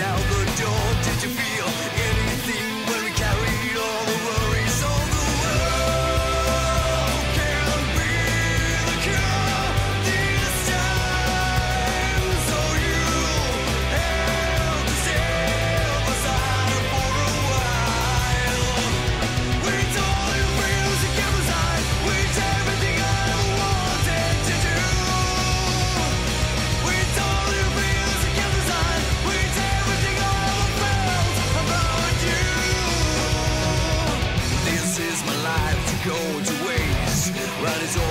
out Right is over.